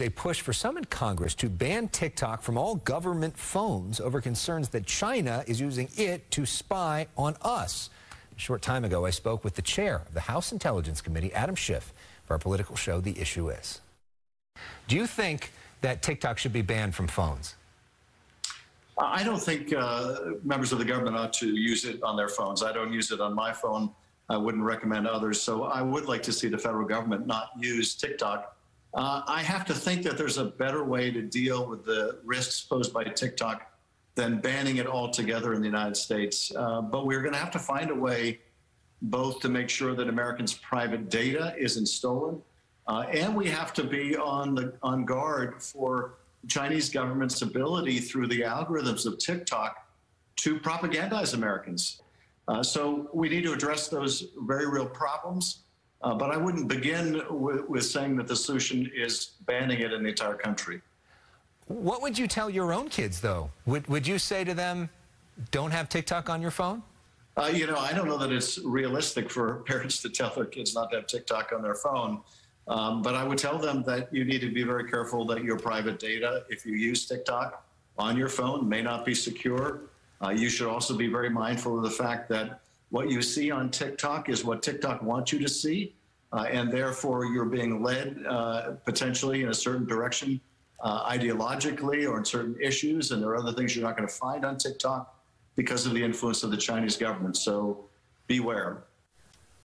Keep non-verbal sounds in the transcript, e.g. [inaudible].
A push for some in Congress to ban TikTok from all government phones over concerns that China is using it to spy on us. A short time ago, I spoke with the chair of the House Intelligence Committee, Adam Schiff, for our political show, The Issue Is. Do you think that TikTok should be banned from phones? I don't think uh, members of the government ought to use it on their phones. I don't use it on my phone. I wouldn't recommend others. So I would like to see the federal government not use TikTok uh, I have to think that there's a better way to deal with the risks posed by TikTok than banning it altogether in the United States. Uh, but we're going to have to find a way both to make sure that Americans' private data isn't stolen, uh, and we have to be on the on guard for Chinese government's ability through the algorithms of TikTok to propagandize Americans. Uh, so we need to address those very real problems. Uh, but I wouldn't begin with, with, saying that the solution is banning it in the entire country. What would you tell your own kids, though? Would, would you say to them, don't have TikTok on your phone? Uh, you know, I don't know that it's realistic for [laughs] parents to tell their kids not to have TikTok on their phone. Um, but I would tell them that you need to be very careful that your private data, if you use TikTok on your phone, may not be secure. Uh, you should also be very mindful of the fact that what you see on TikTok is what TikTok wants you to see, uh, and therefore you're being led uh, potentially in a certain direction uh, ideologically or in certain issues, and there are other things you're not going to find on TikTok because of the influence of the Chinese government. So beware.